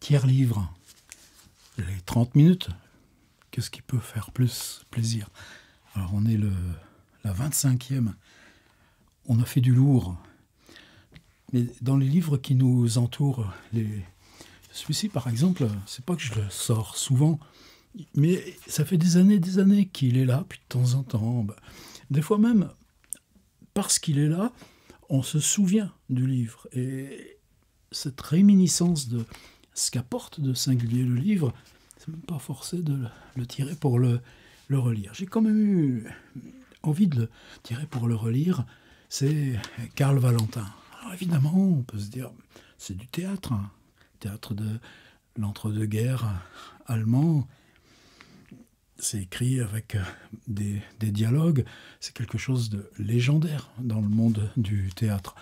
tiers livre, les 30 minutes, qu'est-ce qui peut faire plus plaisir? Alors on est le, la 25e, on a fait du lourd. Mais dans les livres qui nous entourent, les... celui-ci par exemple, c'est pas que je le sors souvent, mais ça fait des années, des années qu'il est là, puis de temps en temps, bah, des fois même, parce qu'il est là, on se souvient du livre. Et cette réminiscence de ce qu'apporte de singulier le livre, c'est même pas forcé de le, tirer pour le, le relire. J'ai quand même eu envie de le tirer pour le relire. C'est Karl Valentin. Alors évidemment, on peut se dire, c'est du théâtre, hein. théâtre de l'entre-deux-guerres allemand. C'est écrit avec euh, des, des dialogues. C'est quelque chose de légendaire dans le monde du théâtre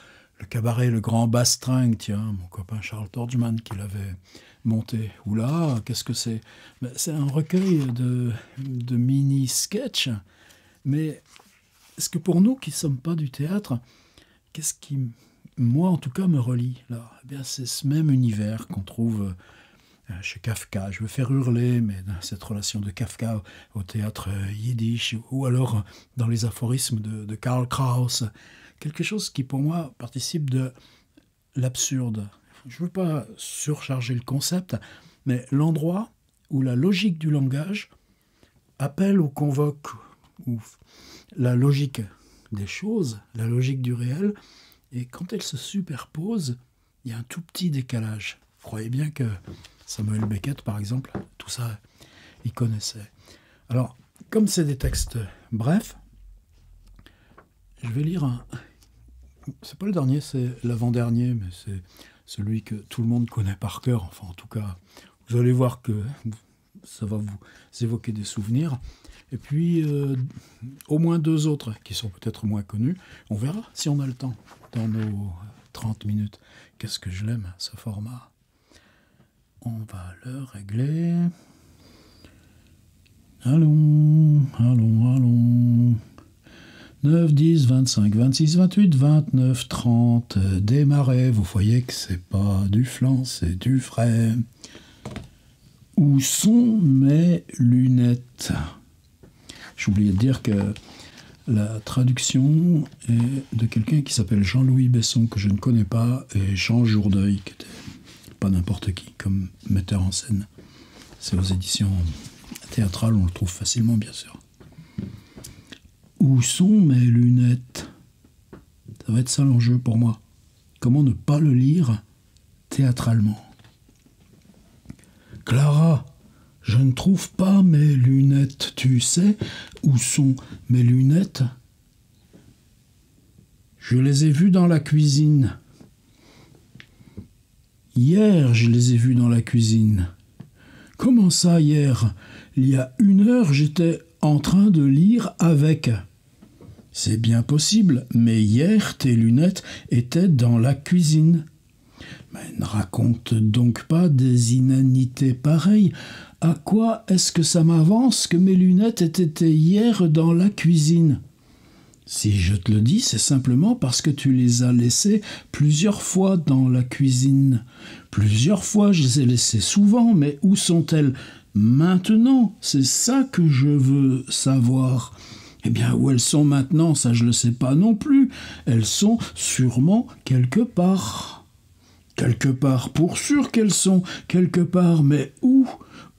le cabaret Le Grand Bastringue, tiens, mon copain Charles Torgman qui l'avait monté. Oula, qu'est-ce que c'est? Ben, C'est un recueil de, de mini-sketchs, mais est-ce que pour nous qui ne sommes pas du théâtre, qu'est-ce qui, moi en tout cas, me relie là? Eh bien, C'est ce même univers qu'on trouve euh, chez Kafka. Je veux faire hurler, mais dans cette relation de Kafka au théâtre yiddish, ou alors dans les aphorismes de, de Karl Kraus quelque chose qui pour moi participe de l'absurde. Je ne veux pas surcharger le concept, mais l'endroit où la logique du langage appelle ou convoque ou la logique des choses, la logique du réel, et quand elle se superpose, il y a un tout petit décalage. Croyez bien que Samuel Beckett, par exemple, tout ça, il connaissait. Alors, comme c'est des textes brefs, je vais lire un, c'est pas le dernier, c'est l'avant-dernier, mais c'est celui que tout le monde connaît par cœur. Enfin, en tout cas, vous allez voir que ça va vous évoquer des souvenirs. Et puis, euh, au moins deux autres qui sont peut-être moins connus. On verra si on a le temps dans nos 30 minutes. Qu'est-ce que je l'aime, ce format? On va le régler. Allons, allons, allons. 9, 10, 25, 26, 28, 29, 30. Démarrez, vous voyez que c'est pas du flanc, c'est du frais. Où sont mes lunettes? J'ai oublié de dire que la traduction est de quelqu'un qui s'appelle Jean-Louis Besson, que je ne connais pas, et Jean Jourdeuil, qui était pas n'importe qui comme metteur en scène. C'est aux éditions théâtrales, on le trouve facilement, bien sûr. Où sont mes lunettes? Ça va être ça l'enjeu pour moi. Comment ne pas le lire théâtralement? Clara, je ne trouve pas mes lunettes. Tu sais où sont mes lunettes? Je les ai vues dans la cuisine. Hier, je les ai vues dans la cuisine. Comment ça, hier? Il y a une heure, j'étais en train de lire avec. C'est bien possible, mais hier tes lunettes étaient dans la cuisine. Mais ne raconte donc pas des inanités pareilles. À quoi est-ce que ça m'avance que mes lunettes aient été hier dans la cuisine? Si je te le dis, c'est simplement parce que tu les as laissées plusieurs fois dans la cuisine. Plusieurs fois, je les ai laissées souvent, mais où sont-elles? Maintenant C'est ça que je veux savoir. Eh bien, où elles sont maintenant, ça je ne le sais pas non plus. Elles sont sûrement quelque part. Quelque part, pour sûr qu'elles sont quelque part, mais où?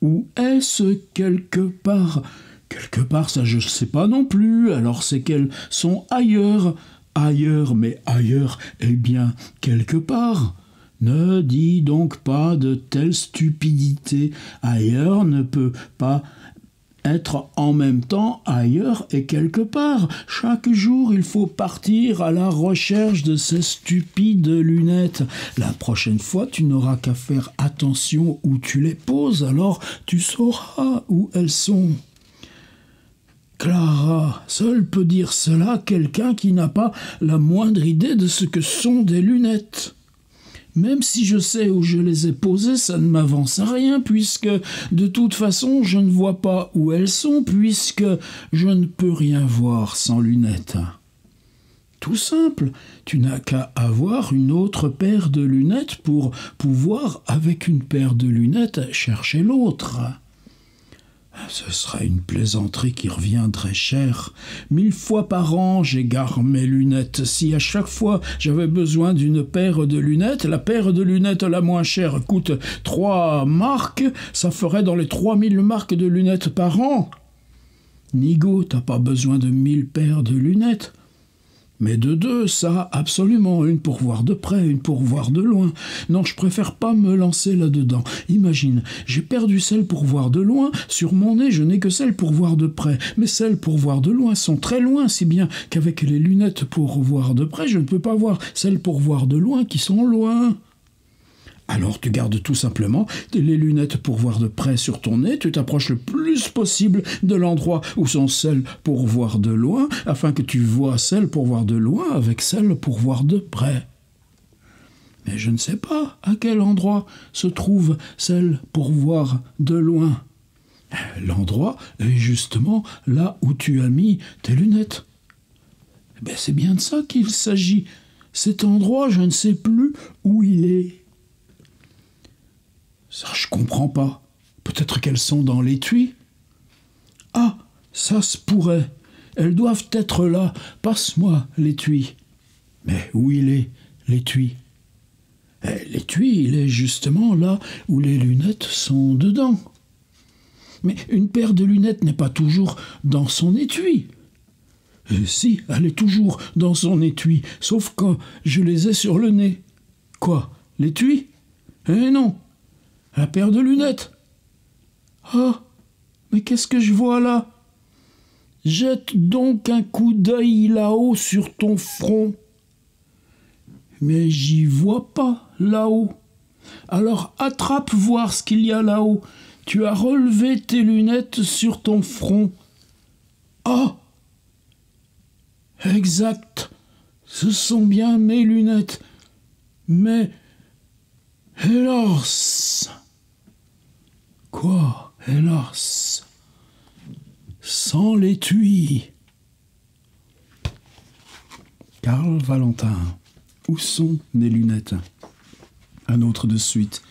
Où est-ce quelque part? Quelque part, ça je ne sais pas non plus, alors c'est qu'elles sont ailleurs. Ailleurs, mais ailleurs, eh bien, quelque part. Ne dis donc pas de telle stupidité. Ailleurs ne peut pas être en même temps ailleurs et quelque part. Chaque jour, il faut partir à la recherche de ces stupides lunettes. La prochaine fois, tu n'auras qu'à faire attention où tu les poses, alors tu sauras où elles sont. Clara, seul peut dire cela quelqu'un qui n'a pas la moindre idée de ce que sont des lunettes. Même si je sais où je les ai posées, ça ne m'avance à rien, puisque de toute façon je ne vois pas où elles sont, puisque je ne peux rien voir sans lunettes. tout simple. Tu n'as qu'à avoir une autre paire de lunettes pour pouvoir, avec une paire de lunettes, chercher l'autre. Ce sera une plaisanterie qui reviendrait cher. Mille fois par an, j'égare mes lunettes. Si à chaque fois j'avais besoin d'une paire de lunettes, la paire de lunettes la moins chère coûte trois marques, ça ferait dans les trois mille marques de lunettes par an. Nigo, t'as pas besoin de mille paires de lunettes. Mais de deux, ça, absolument, une pour voir de près, une pour voir de loin. Non, je préfère pas me lancer là-dedans. Imagine, j'ai perdu celle pour voir de loin, sur mon nez je n'ai que celle pour voir de près, mais celles pour voir de loin sont très loin, si bien qu'avec les lunettes pour voir de près, je ne peux pas voir celles pour voir de loin qui sont loin. Alors tu gardes tout simplement les lunettes pour voir de près sur ton nez, tu t'approches le plus possible de l'endroit où sont celles pour voir de loin, afin que tu vois celles pour voir de loin avec celles pour voir de près. Mais je ne sais pas à quel endroit se trouve celle pour voir de loin. L'endroit est justement là où tu as mis tes lunettes. C'est bien de ça qu'il s'agit. Cet endroit, je ne sais plus où il est. Ça, je comprends pas. Peut-être qu'elles sont dans l'étui. Ah, ça se pourrait. Elles doivent être là. Passe-moi l'étui. Mais où il est, l'étui? Eh, L'étui, il est justement là où les lunettes sont dedans. Mais une paire de lunettes n'est pas toujours dans son étui. Eh, si, elle est toujours dans son étui, sauf quand je les ai sur le nez. Quoi L'étui? Eh non, la paire de lunettes. Ah, mais qu'est-ce que je vois là? Jette donc un coup d'œil là-haut sur ton front. Mais j'y vois pas là-haut. Alors attrape voir ce qu'il y a là-haut. Tu as relevé tes lunettes sur ton front. Ah Exact. Ce sont bien mes lunettes. Mais hélas Quoi, hélas? Sans l'étui Karl Valentin, où sont mes lunettes? Un autre de suite.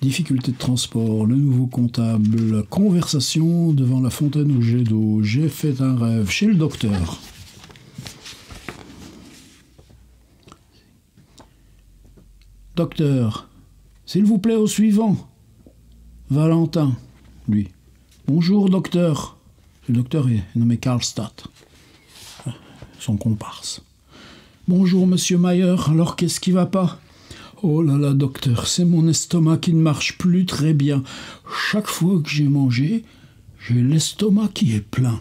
Difficulté de transport, le nouveau comptable, conversation devant la fontaine au jet d'eau, j'ai fait un rêve chez le docteur. Docteur, s'il vous plaît au suivant. Valentin, lui. Bonjour, docteur. Le docteur est nommé Karlstadt. Son comparse. Bonjour, monsieur Mayer. Alors, qu'est-ce qui va pas? Oh là là, docteur, c'est mon estomac qui ne marche plus très bien. Chaque fois que j'ai mangé, j'ai l'estomac qui est plein.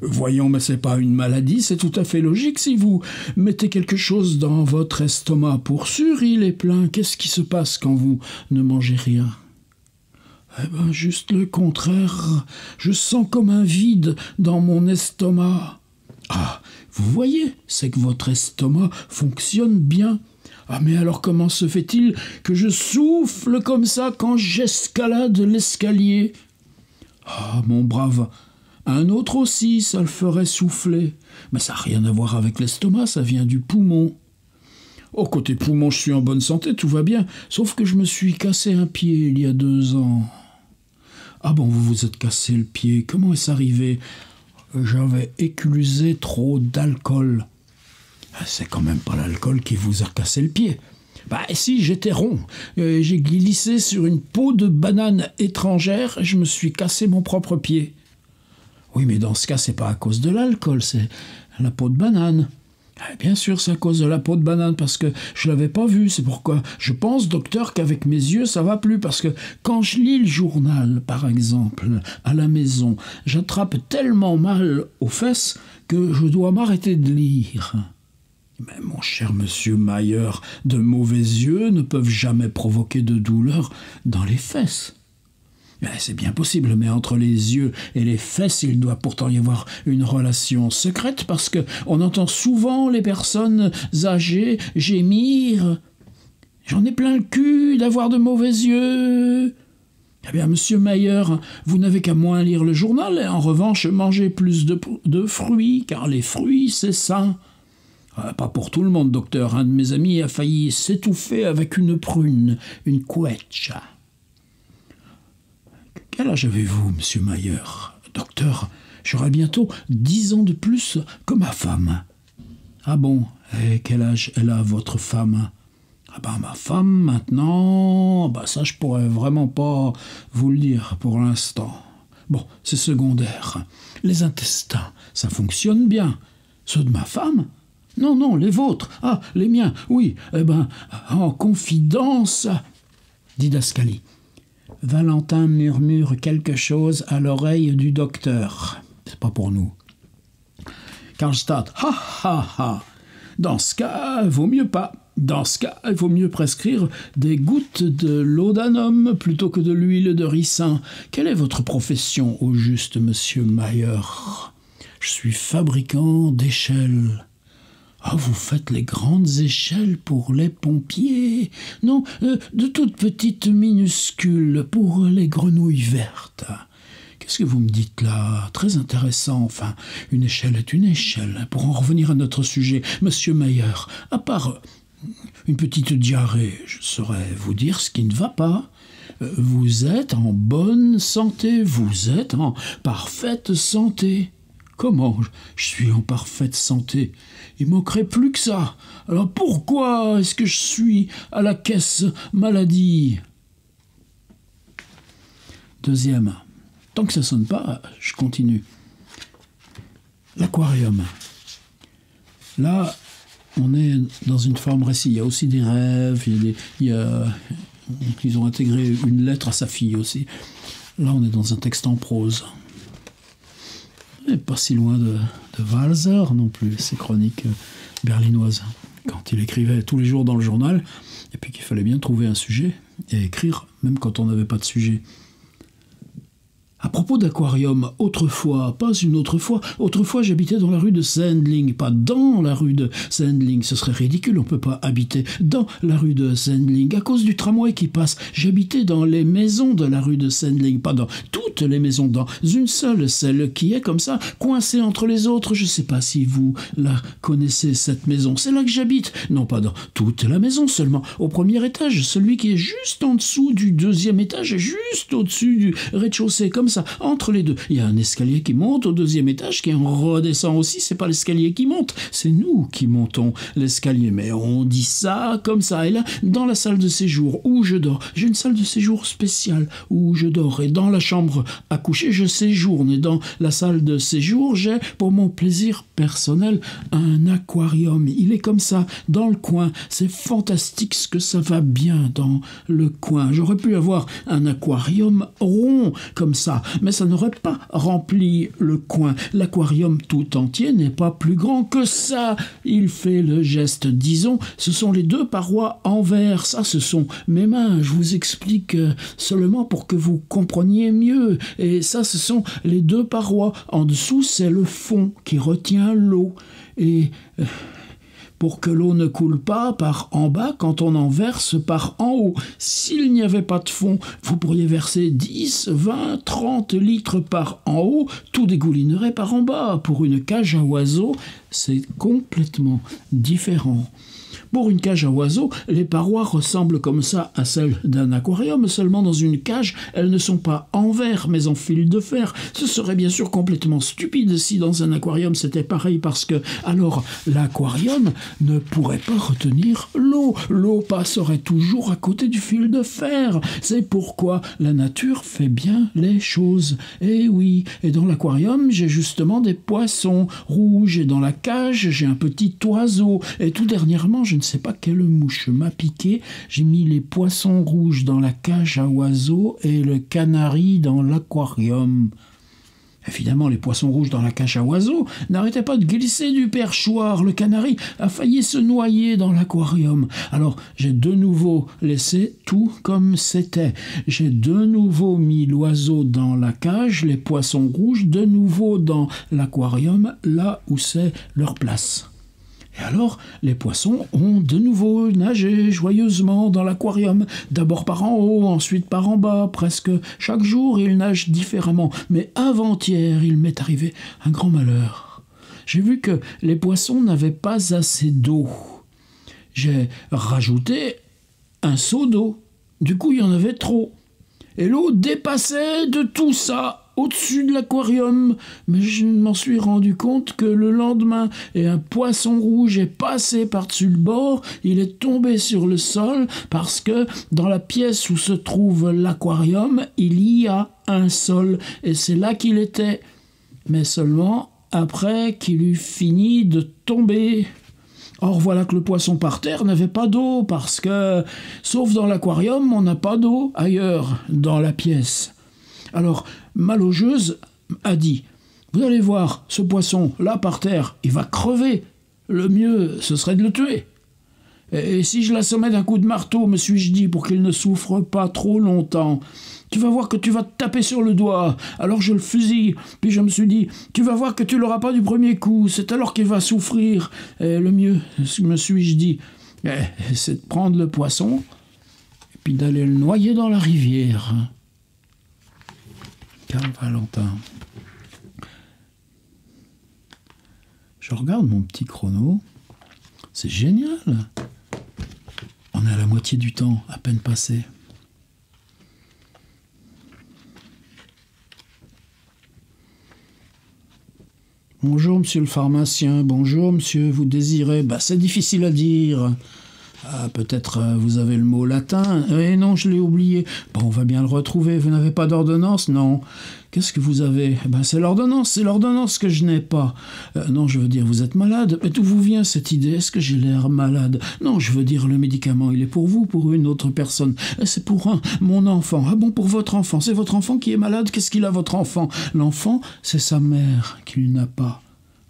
Voyons, mais c'est pas une maladie, c'est tout à fait logique. Si vous mettez quelque chose dans votre estomac, pour sûr, il est plein. Qu'est-ce qui se passe quand vous ne mangez rien? Eh ben, juste le contraire. Je sens comme un vide dans mon estomac. Ah, vous voyez, c'est que votre estomac fonctionne bien. Ah, mais alors comment se fait-il que je souffle comme ça quand j'escalade l'escalier? Ah, mon brave, un autre aussi, ça le ferait souffler. Mais ça n'a rien à voir avec l'estomac, ça vient du poumon. Au côté poumon, je suis en bonne santé, tout va bien, sauf que je me suis cassé un pied il y a deux ans. Ah bon, vous vous êtes cassé le pied, comment est-ce arrivé? J'avais éclusé trop d'alcool. Ah, c'est quand même pas l'alcool qui vous a cassé le pied. Bah si, j'étais rond. Euh, j'ai glissé sur une peau de banane étrangère et je me suis cassé mon propre pied. Oui, mais dans ce cas, c'est pas à cause de l'alcool, c'est la peau de banane. Eh, bien sûr, c'est à cause de la peau de banane, parce que je l'avais pas vu. C'est pourquoi je pense, docteur, qu'avec mes yeux, ça va plus. Parce que quand je lis le journal, par exemple, à la maison, j'attrape tellement mal aux fesses que je dois m'arrêter de lire. Mais mon cher monsieur Mayer, de mauvais yeux ne peuvent jamais provoquer de douleur dans les fesses. C'est bien possible, mais entre les yeux et les fesses, il doit pourtant y avoir une relation secrète parce que on entend souvent les personnes âgées gémir. J'en ai plein le cul d'avoir de mauvais yeux. Eh bien, monsieur Mayer, vous n'avez qu'à moins lire le journal et en revanche manger plus de, fruits, car les fruits, c'est sain. Ah, pas pour tout le monde, docteur. Un de mes amis a failli s'étouffer avec une prune, une couette. Quel âge avez-vous, monsieur Mayer Docteur, j'aurai bientôt dix ans de plus que ma femme. Ah bon? Et quel âge elle a, votre femme? Ah ben, ma femme, maintenant, bah ça, je pourrais vraiment pas vous le dire pour l'instant. Bon, c'est secondaire. Les intestins, ça fonctionne bien. Ceux de ma femme? Non, non, les vôtres. Ah, les miens, oui. Eh ben, en confidence, dit Dascali. Valentin murmure quelque chose à l'oreille du docteur. C'est pas pour nous. Karlstadt, ha ha ha. Dans ce cas, vaut mieux pas. Dans ce cas, il vaut mieux prescrire des gouttes de laudanum plutôt que de l'huile de ricin. Quelle est votre profession au juste, monsieur Mayer? Je suis fabricant d'échelles. Ah, vous faites les grandes échelles pour les pompiers Non, euh, de toutes petites minuscules pour les grenouilles vertes. Qu'est-ce que vous me dites là? Très intéressant. Enfin, une échelle est une échelle. Pour en revenir à notre sujet, monsieur Mayer, à part une petite diarrhée, je saurais vous dire ce qui ne va pas. Euh, vous êtes en bonne santé, vous êtes en parfaite santé. Comment? Je suis en parfaite santé Il manquerait plus que ça. Alors pourquoi est-ce que je suis à la caisse maladie? Deuxième. Tant que ça sonne pas, je continue. L'aquarium. Là, on est dans une forme récit. Il y a aussi des rêves, il y a ils ont intégré une lettre à sa fille aussi. Là, on est dans un texte en prose pas si loin de Walser non plus, ces chroniques euh, berlinoises. Quand il écrivait tous les jours dans le journal, et puis qu'il fallait bien trouver un sujet et écrire, même quand on n'avait pas de sujet. À propos d'aquarium, autrefois, pas une autre fois, autrefois j'habitais dans la rue de Sendling, pas dans la rue de Sendling, ce serait ridicule, on peut pas habiter dans la rue de Sendling, à cause du tramway qui passe. J'habitais dans les maisons de la rue de Sendling, pas dans toutes les maisons, dans une seule, celle qui est comme ça, coincée entre les autres. Je sais pas si vous la connaissez, cette maison, c'est là que j'habite. Non, pas dans toute la maison, seulement au premier étage, celui qui est juste en dessous du deuxième étage, juste au-dessus du rez-de-chaussée, comme ça, entre les deux. Il y a un escalier qui monte au deuxième étage, qui redescend aussi. C'est pas l'escalier qui monte, c'est nous qui montons l'escalier. Mais on dit ça comme ça. Et là, dans la salle de séjour où je dors, j'ai une salle de séjour spéciale où je dors. Et dans la chambre à coucher, je séjourne. Et dans la salle de séjour, j'ai, pour mon plaisir personnel, un aquarium. Il est comme ça, dans le coin. C'est fantastique ce que ça va bien dans le coin. J'aurais pu avoir un aquarium rond comme ça mais ça n'aurait pas rempli le coin. L'aquarium tout entier n'est pas plus grand que ça. Il fait le geste, disons, ce sont les deux parois envers. Ça, ce sont mes mains. Je vous explique euh, seulement pour que vous compreniez mieux. Et ça, ce sont les deux parois. En dessous, c'est le fond qui retient l'eau. Et euh, pour que l'eau ne coule pas par en bas quand on en verse par en haut. S'il n'y avait pas de fond, vous pourriez verser 10, 20, 30 litres par en haut, tout dégoulinerait par en bas. Pour une cage à oiseaux, c'est complètement différent. Pour une cage à oiseaux, les parois ressemblent comme ça à celles d'un aquarium, seulement dans une cage, elles ne sont pas en verre, mais en fil de fer. Ce serait bien sûr complètement stupide si dans un aquarium c'était pareil, parce que alors l'aquarium ne pourrait pas retenir l'eau. L'eau passerait toujours à côté du fil de fer. C'est pourquoi la nature fait bien les choses. Et eh oui, et dans l'aquarium, j'ai justement des poissons rouges, et dans la cage, j'ai un petit oiseau, et tout dernièrement, je ne sais pas quelle mouche m'a piqué. J'ai mis les poissons rouges dans la cage à oiseaux et le canari dans l'aquarium. Évidemment, les poissons rouges dans la cage à oiseaux n'arrêtaient pas de glisser du perchoir. Le canari a failli se noyer dans l'aquarium. Alors, j'ai de nouveau laissé tout comme c'était. J'ai de nouveau mis l'oiseau dans la cage, les poissons rouges de nouveau dans l'aquarium, là où c'est leur place. Et alors, les poissons ont de nouveau nagé joyeusement dans l'aquarium, d'abord par en haut, ensuite par en bas, presque chaque jour ils nagent différemment. Mais avant-hier, il m'est arrivé un grand malheur. J'ai vu que les poissons n'avaient pas assez d'eau. J'ai rajouté un seau d'eau. Du coup, il y en avait trop. Et l'eau dépassait de tout ça au-dessus de l'aquarium, mais je m'en suis rendu compte que le lendemain, et un poisson rouge est passé par-dessus le bord, il est tombé sur le sol parce que dans la pièce où se trouve l'aquarium, il y a un sol, et c'est là qu'il était, mais seulement après qu'il eut fini de tomber. Or voilà que le poisson par terre n'avait pas d'eau, parce que, sauf dans l'aquarium, on n'a pas d'eau ailleurs, dans la pièce. Alors, Malogeuse a dit Vous allez voir, ce poisson, là par terre, il va crever. Le mieux, ce serait de le tuer. Et si je l'assommais d'un coup de marteau, me suis-je dit, pour qu'il ne souffre pas trop longtemps tu vas voir que tu vas te taper sur le doigt. Alors je le fusille. Puis je me suis dit, tu vas voir que tu l'auras pas du premier coup. C'est alors qu'il va souffrir. Et le mieux, me suis-je dit, eh, c'est de prendre le poisson et puis d'aller le noyer dans la rivière. Carl Valentin. Je regarde mon petit chrono. C'est génial. On est à la moitié du temps, à peine passé. Bonjour, monsieur le pharmacien. Bonjour, monsieur. Vous désirez Bah, c'est difficile à dire. Ah, peut-être euh, vous avez le mot latin. Eh non, je l'ai oublié. Bon, on va bien le retrouver. Vous n'avez pas d'ordonnance? Non. Qu'est-ce que vous avez? Eh ben, C'est l'ordonnance, c'est l'ordonnance que je n'ai pas. Euh, non, je veux dire, vous êtes malade. Mais d'où vous vient cette idée? Est-ce que j'ai l'air malade? Non, je veux dire, le médicament, il est pour vous, pour une autre personne. Eh, c'est pour un, mon enfant. Ah bon, pour votre enfant. C'est votre enfant qui est malade? Qu'est-ce qu'il a, votre enfant? L'enfant, c'est sa mère qu'il n'a pas.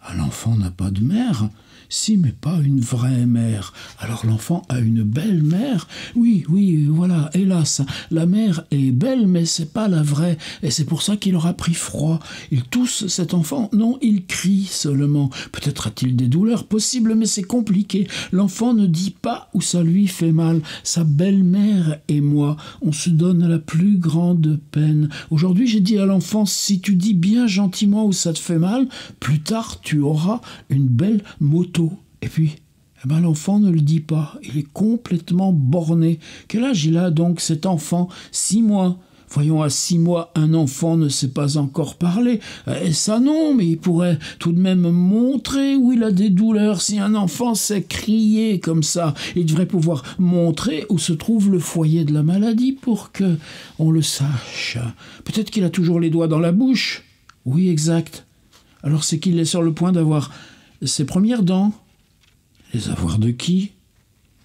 Ah, l'enfant n'a pas de mère si, mais pas une vraie mère. Alors l'enfant a une belle mère Oui, oui, voilà, hélas, la mère est belle, mais c'est pas la vraie, et c'est pour ça qu'il aura pris froid. Il tousse cet enfant Non, il crie seulement. Peut-être a-t-il des douleurs possibles, mais c'est compliqué. L'enfant ne dit pas où ça lui fait mal. Sa belle-mère et moi, on se donne la plus grande peine. Aujourd'hui, j'ai dit à l'enfant, si tu dis bien gentiment où ça te fait mal, plus tard tu auras une belle moto et puis, eh ben, l'enfant ne le dit pas. Il est complètement borné. Quel âge il a donc cet enfant? Six mois. Voyons, à six mois, un enfant ne sait pas encore parler. Et ça non, mais il pourrait tout de même montrer où il a des douleurs. Si un enfant sait crier comme ça, il devrait pouvoir montrer où se trouve le foyer de la maladie pour que on le sache. Peut-être qu'il a toujours les doigts dans la bouche. Oui, exact. Alors c'est qu'il est sur le point d'avoir ses premières dents. Les avoir de qui?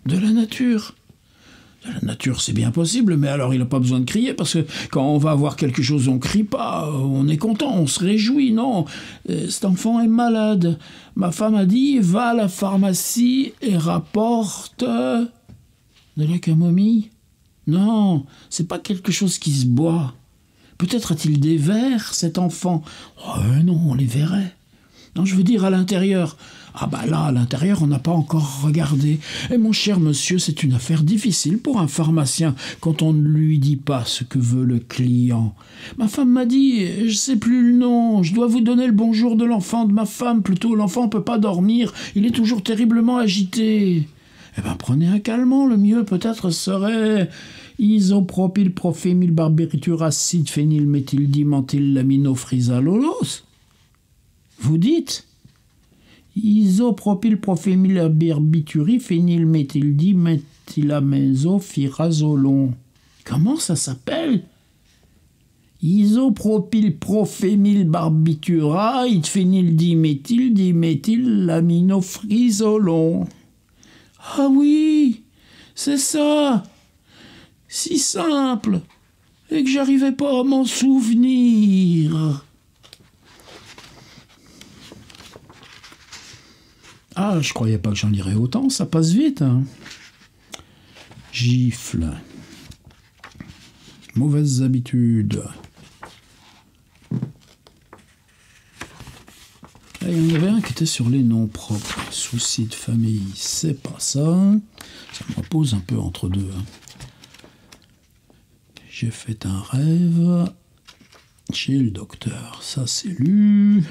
De la nature. De la nature, c'est bien possible, mais alors il n'a pas besoin de crier, parce que quand on va avoir quelque chose, on crie pas, on est content, on se réjouit, non. Euh, cet enfant est malade. Ma femme a dit, va à la pharmacie et rapporte de la camomille. Non, c'est pas quelque chose qui se boit. Peut-être a-t-il des vers, cet enfant? Oh non, on les verrait. Non, je veux dire à l'intérieur. Ah bah là, à l'intérieur, on n'a pas encore regardé. Et mon cher monsieur, c'est une affaire difficile pour un pharmacien quand on ne lui dit pas ce que veut le client. Ma femme m'a dit, je sais plus le nom, je dois vous donner le bonjour de l'enfant de ma femme, plutôt l'enfant ne peut pas dormir, il est toujours terriblement agité. Eh ben prenez un calmant, le mieux peut-être serait isopropylprophémylbarbituracide phénylméthyldimentylaminophrisalolos. Vous dites phénylméthyldiméthylamésophirazolon. Comment ça s'appelle? Isopropylprophémylbarbiturate phényldiméthyldiméthylaminofrisolon. Ah oui, c'est ça. Si simple. Et que j'arrivais pas à m'en souvenir. Ah, je croyais pas que j'en lirais autant, ça passe vite. Hein. Gifle. Mauvaises habitudes. Ah, il y en avait un qui était sur les noms propres. Souci de famille, c'est pas ça. Ça me repose un peu entre deux. Hein. J'ai fait un rêve chez le docteur. Ça, c'est lu.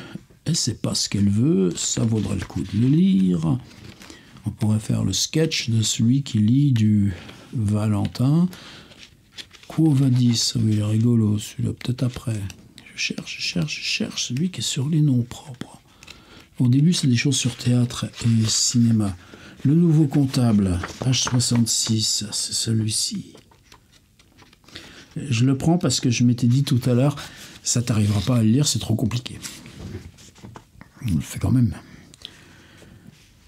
Et c'est pas ce qu'elle veut. Ça vaudrait le coup de le lire. On pourrait faire le sketch de celui qui lit du Valentin. Quo vadis? Oui, il est rigolo, celui-là, peut-être après. Je cherche, je cherche, je cherche celui qui est sur les noms propres. Au début, c'est des choses sur théâtre et cinéma. Le nouveau comptable, page 66, c'est celui-ci. Je le prends parce que je m'étais dit tout à l'heure, ça t'arrivera pas à le lire, c'est trop compliqué. On le fait quand même.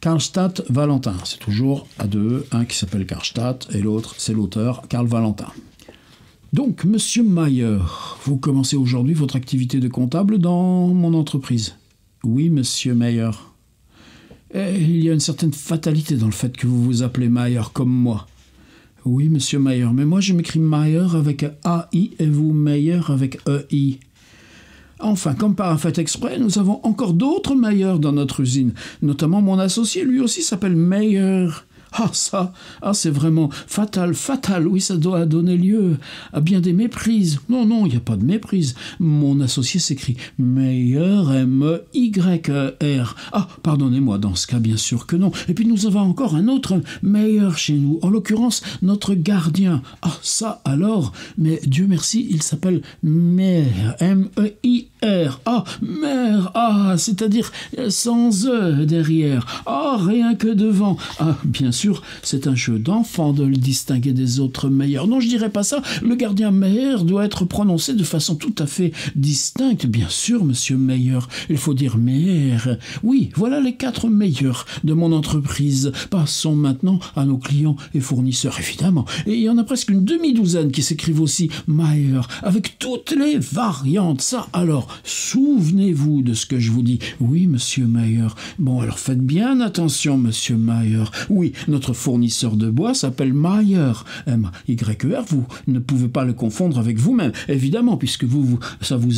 Karlstadt Valentin, c'est toujours à deux, un qui s'appelle Karlstadt et l'autre c'est l'auteur Karl Valentin. Donc, monsieur Mayer, vous commencez aujourd'hui votre activité de comptable dans mon entreprise. Oui, monsieur Mayer. Et il y a une certaine fatalité dans le fait que vous vous appelez Mayer comme moi. Oui, monsieur Mayer, mais moi je m'écris Mayer avec A-I et vous Mayer avec E-I. Enfin, comme par un fait exprès, nous avons encore d'autres Mayer dans notre usine. Notamment mon associé, lui aussi s'appelle Mayer. Ah, ça, ah, c'est vraiment fatal, fatal. Oui, ça doit donner lieu à bien des méprises. Non, non, il n'y a pas de méprise. Mon associé s'écrit Meilleur, M-Y-R. Ah, pardonnez-moi, dans ce cas, bien sûr que non. Et puis nous avons encore un autre meilleur chez nous, en l'occurrence, notre gardien. Ah, ça alors, mais Dieu merci, il s'appelle Mère, M-E-I-R. Ah, mère, ah, c'est-à-dire sans E derrière. Ah, rien que devant. Ah, bien sûr c'est un jeu d'enfant de le distinguer des autres meilleurs. Non, je dirais pas ça. Le gardien meilleur doit être prononcé de façon tout à fait distincte. Bien sûr, monsieur Meilleur. Il faut dire meilleur. Oui, voilà les quatre meilleurs de mon entreprise. Passons maintenant à nos clients et fournisseurs, évidemment. Et il y en a presque une demi-douzaine qui s'écrivent aussi meilleur, avec toutes les variantes. Ça, alors, souvenez-vous de ce que je vous dis. Oui, monsieur Meilleur. Bon, alors faites bien attention, monsieur Meilleur. Oui, notre fournisseur de bois s'appelle Mayer. M-Y-E-R. Vous ne pouvez pas le confondre avec vous-même, évidemment, puisque vous, vous, ça vous,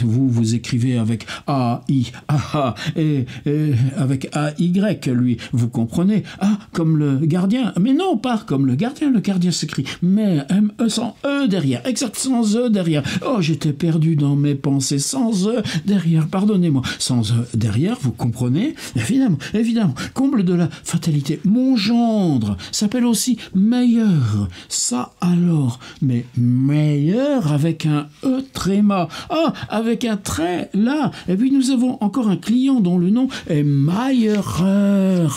vous, vous écrivez avec A-I, A-A, et, avec A-Y, lui. Vous comprenez? Ah, comme le gardien. Mais non, pas comme le gardien. Le gardien s'écrit mais M-E sans E derrière. Exact, sans E derrière. Oh, j'étais perdu dans mes pensées. Sans E derrière. Pardonnez-moi. Sans E derrière, vous comprenez Évidemment, évidemment. Comble de la fatalité. Mon gendre s'appelle aussi meilleur. Ça alors, mais meilleur avec un E tréma. Ah, avec un trait là. Et puis nous avons encore un client dont le nom est Mayer.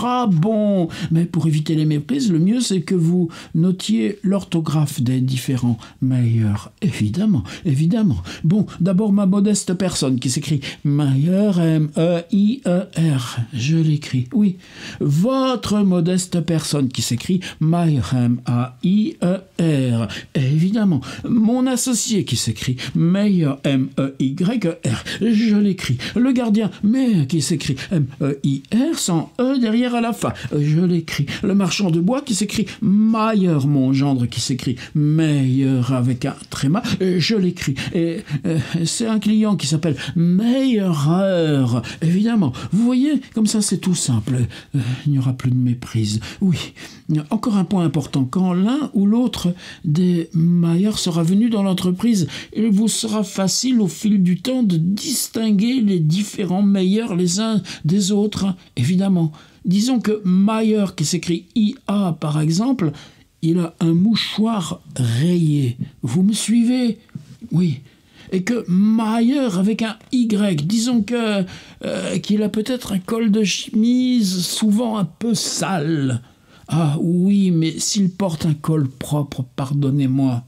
Ah bon. Mais pour éviter les méprises, le mieux c'est que vous notiez l'orthographe des différents meilleurs. Évidemment, évidemment. Bon, d'abord ma modeste personne qui s'écrit Mayer, M-E-I-E-R. Je l'écris, oui. Votre modeste personne qui s'écrit Mayhem, A-I-E-R. évidemment, mon associé qui s'écrit Meyer, M-E-Y-R. Je l'écris. Le gardien, mais qui s'écrit M-E-I-R sans E derrière à la fin. Je l'écris. Le marchand de bois qui s'écrit Mayer, mon gendre qui s'écrit Meyer avec un tréma. Je l'écris. Et euh, c'est un client qui s'appelle Meyer. Évidemment. Vous voyez, comme ça c'est tout simple. Euh, il n'y aura plus de mépris oui, encore un point important. Quand l'un ou l'autre des mailleurs sera venu dans l'entreprise, il vous sera facile au fil du temps de distinguer les différents meilleurs les uns des autres, évidemment. Disons que Mayer, qui s'écrit IA par exemple, il a un mouchoir rayé. Vous me suivez? Oui et que Mayer avec un Y, disons euh, qu'il a peut-être un col de chemise souvent un peu sale. Ah oui, mais s'il porte un col propre, pardonnez-moi.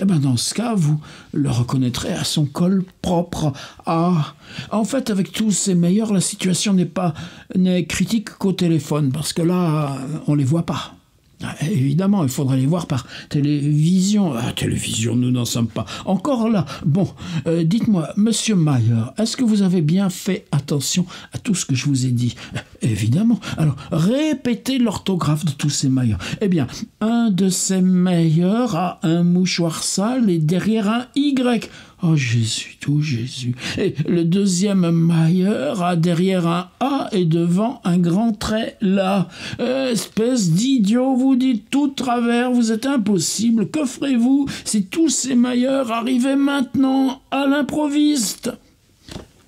Eh bien, dans ce cas, vous le reconnaîtrez à son col propre. Ah, en fait, avec tous ces meilleurs, la situation n'est pas n'est critique qu'au téléphone, parce que là, on les voit pas. Ah, évidemment, il faudrait les voir par télévision. Ah, télévision, nous n'en sommes pas encore là. Bon, euh, dites-moi, monsieur Mayer, est-ce que vous avez bien fait attention à tout ce que je vous ai dit? Évidemment. Alors, répétez l'orthographe de tous ces Mayer. Eh bien, un de ces Mayer a un mouchoir sale et derrière un Y. Oh Jésus, tout Jésus. Et le deuxième mailleur a derrière un A et devant un grand trait là. Espèce d'idiot, vous dites tout travers, vous êtes impossible. Que ferez-vous si tous ces mailleurs arrivaient maintenant à l'improviste?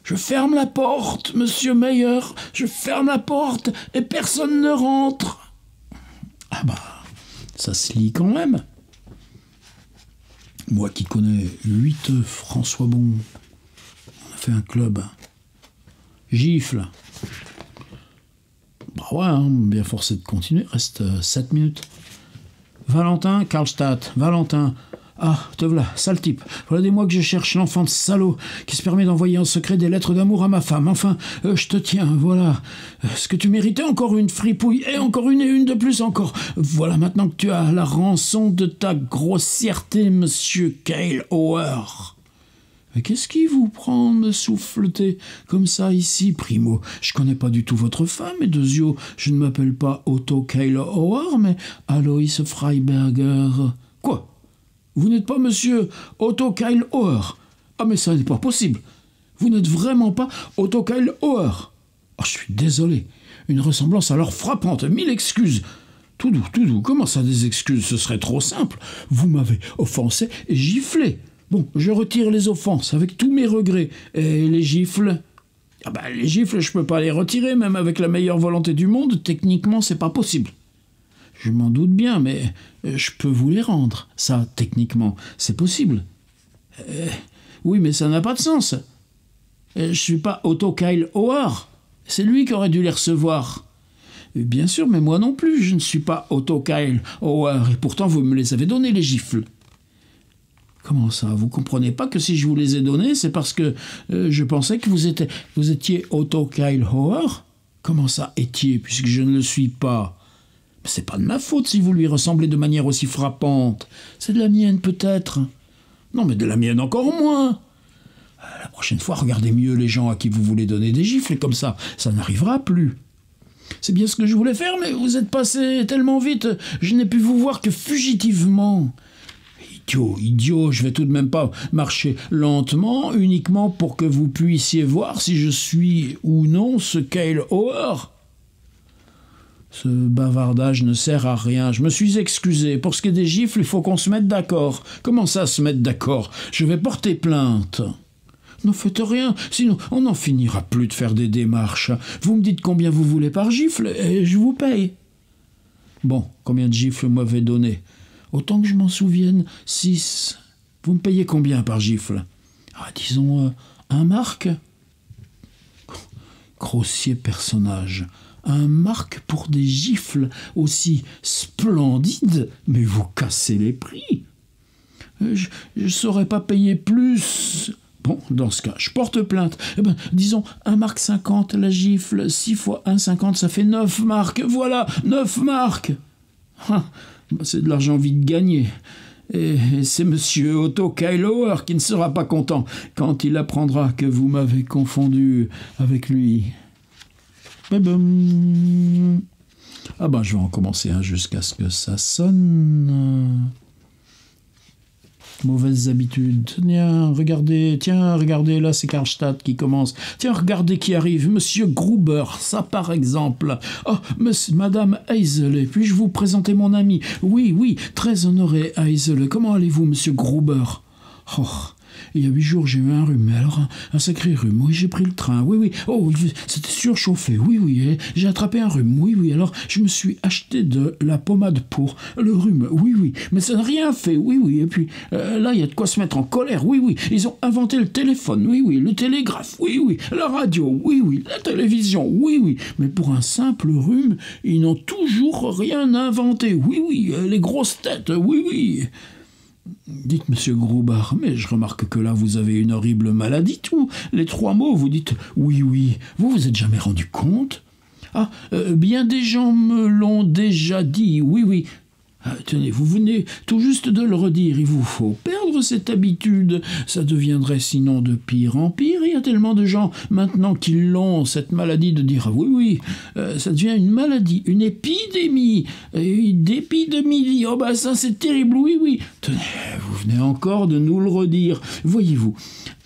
Je ferme la porte, monsieur Meyer, je ferme la porte et personne ne rentre. Ah bah, ça se lit quand même. Moi qui connais huit François Bon, on a fait un club. Gifle. Bah ouais, hein, bien forcé de continuer, reste 7 euh, minutes. Valentin, Karlstadt, Valentin, ah, te voilà, sale type. Voilà des mois que je cherche l'enfant de salaud qui se permet d'envoyer en secret des lettres d'amour à ma femme. Enfin, euh, je te tiens, voilà. Euh, ce que tu méritais, encore une fripouille, et encore une et une de plus encore. Voilà maintenant que tu as la rançon de ta grossièreté, monsieur Kyle. Mais qu'est-ce qui vous prend me souffleter comme ça ici, Primo? Je connais pas du tout votre femme, et Dezio, je ne m'appelle pas Otto Kyle Hauer, mais Alois Freiberger. Quoi? Vous n'êtes pas monsieur Otto Kyle Auer. Ah, mais ça n'est pas possible. Vous n'êtes vraiment pas Otto Kyle Auer. Oh, je suis désolé. Une ressemblance alors frappante. Mille excuses. Tout doux, tout doux. Comment ça des excuses? Ce serait trop simple. Vous m'avez offensé et giflé. Bon, je retire les offenses avec tous mes regrets. Et les gifles? Ah bah les gifles, je peux pas les retirer, même avec la meilleure volonté du monde. Techniquement, c'est pas possible. Je m'en doute bien, mais euh, je peux vous les rendre. Ça, techniquement, c'est possible. Euh, oui, mais ça n'a pas de sens. Euh, je suis pas Otto Kyle Howard. C'est lui qui aurait dû les recevoir. Bien sûr, mais moi non plus, je ne suis pas Otto Kyle Howard, et pourtant vous me les avez donnés, les gifles. Comment ça Vous comprenez pas que si je vous les ai donnés, c'est parce que je pensais que vous étiez, vous étiez Otto Kyle Howard? Comment ça étiez, puisque je ne le suis pas? C'est pas de ma faute si vous lui ressemblez de manière aussi frappante. C'est de la mienne peut-être. Non, mais de la mienne encore moins. Euh, la prochaine fois, regardez mieux les gens à qui vous voulez donner des gifles, et comme ça, ça n'arrivera plus. C'est bien ce que je voulais faire, mais vous êtes passé tellement vite, je n'ai pu vous voir que fugitivement. Idiot, idiot, je vais tout de même pas marcher lentement, uniquement pour que vous puissiez voir si je suis ou non ce Kyle Hauer. Ce bavardage ne sert à rien. Je me suis excusé. Pour ce qui est des gifles, il faut qu'on se mette d'accord. Comment ça se mettre d'accord? Je vais porter plainte. Ne faites rien, sinon on n'en finira plus de faire des démarches. Vous me dites combien vous voulez par gifle et je vous paye. Bon, combien de gifles m'avez donné? Autant que je m'en souvienne, six. Vous me payez combien par gifle? Ah, disons euh, un marque. Grossier personnage un marque pour des gifles aussi splendides, mais vous cassez les prix. Euh, je ne saurais pas payer plus. Bon, dans ce cas, je porte plainte. Eh ben, disons, un marque 50 la gifle, 6 fois 1,50, ça fait 9 marques. Voilà, 9 marques. Ah, bah, c'est de l'argent vite gagné. Et c'est monsieur Otto Kailower qui ne sera pas content quand il apprendra que vous m'avez confondu avec lui. Ah ben, je vais en commencer jusqu'à ce que ça sonne. Mauvaises habitudes. Tiens, regardez, tiens, regardez, là c'est Karlstadt qui commence. Tiens, regardez qui arrive, Monsieur Gruber, ça par exemple. Oh, Madame Heisele, puis-je vous présenter mon ami? Oui, oui, très honoré Heisele. Comment allez-vous, Monsieur Gruber? Oh, il y a huit jours, j'ai eu un rhume. Alors, un, sacré rhume. Oui, j'ai pris le train. Oui, oui. Oh, c'était surchauffé. Oui, oui. J'ai attrapé un rhume. Oui, oui. Alors, je me suis acheté de la pommade pour le rhume. Oui, oui. Mais ça n'a rien fait. Oui, oui. Et puis, euh, là, il y a de quoi se mettre en colère. Oui, oui. Ils ont inventé le téléphone. Oui, oui. Le télégraphe. Oui, oui. La radio. Oui, oui. La télévision. Oui, oui. Mais pour un simple rhume, ils n'ont toujours rien inventé. Oui, oui. Les grosses têtes. Oui, oui. Dites, monsieur Groubard, mais je remarque que là vous avez une horrible maladie, tout. Les trois mots, vous dites oui, oui. Vous vous êtes jamais rendu compte? Ah, euh, bien des gens me l'ont déjà dit, oui, oui. Ah, tenez, vous venez tout juste de le redire, il vous faut perdre cette habitude. Ça deviendrait sinon de pire en pire. Il y a tellement de gens maintenant qui l'ont, cette maladie de dire ah oui, oui, euh, ça devient une maladie, une épidémie. Une épidémie, oh bah ça c'est terrible, oui, oui. Tenez, vous venez encore de nous le redire. Voyez-vous,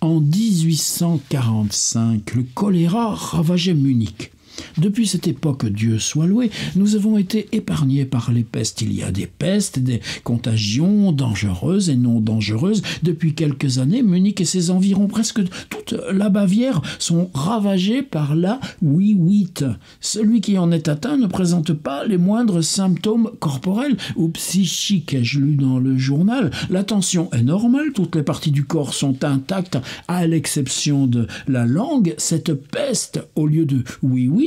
en 1845, le choléra ravageait Munich. Depuis cette époque, Dieu soit loué, nous avons été épargnés par les pestes. Il y a des pestes, des contagions dangereuses et non dangereuses. Depuis quelques années, Munich et ses environs, presque toute la Bavière, sont ravagés par la oui-huit. Celui qui en est atteint ne présente pas les moindres symptômes corporels ou psychiques, ai-je lu dans le journal. La tension est normale, toutes les parties du corps sont intactes, à l'exception de la langue. Cette peste, au lieu de oui-oui,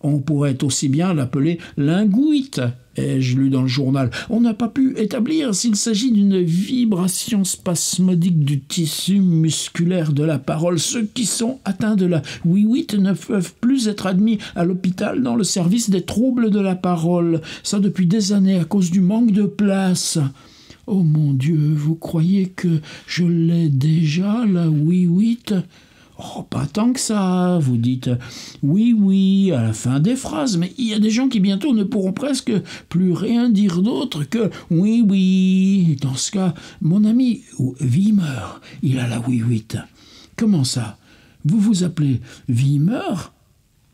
on pourrait aussi bien l'appeler linguite, ai-je lu dans le journal. On n'a pas pu établir s'il s'agit d'une vibration spasmodique du tissu musculaire de la parole. Ceux qui sont atteints de la oui ne peuvent plus être admis à l'hôpital dans le service des troubles de la parole. Ça depuis des années à cause du manque de place. Oh mon Dieu, vous croyez que je l'ai déjà, la oui Oh, pas tant que ça, vous dites oui, oui, à la fin des phrases, mais il y a des gens qui bientôt ne pourront presque plus rien dire d'autre que oui, oui. Dans ce cas, mon ami Wimmer, il a la oui, oui. Comment ça? Vous vous appelez Wimmer?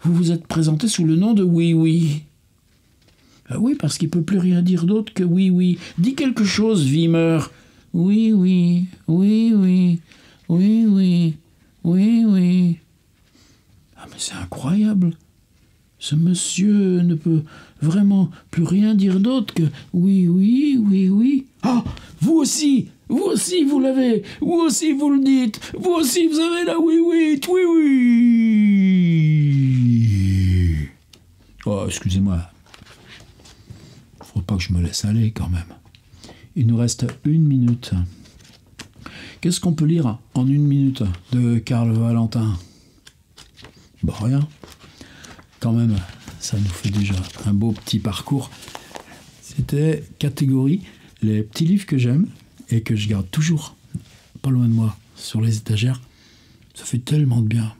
Vous vous êtes présenté sous le nom de oui, oui. Ah oui, parce qu'il peut plus rien dire d'autre que oui, oui. Dis quelque chose, Wimmer. Oui, oui, oui, oui, oui, oui. Oui, oui. Ah, mais c'est incroyable. Ce monsieur ne peut vraiment plus rien dire d'autre que oui, oui, oui, oui. Ah, vous aussi, vous aussi, vous l'avez. Vous aussi, vous le dites. Vous aussi, vous avez la oui, oui, oui, oui. Oh, excusez-moi. Faut pas que je me laisse aller quand même. Il nous reste une minute. Qu'est-ce qu'on peut lire en une minute de Karl Valentin? Bon, rien. Quand même, ça nous fait déjà un beau petit parcours. C'était catégorie les petits livres que j'aime et que je garde toujours pas loin de moi sur les étagères. Ça fait tellement de bien.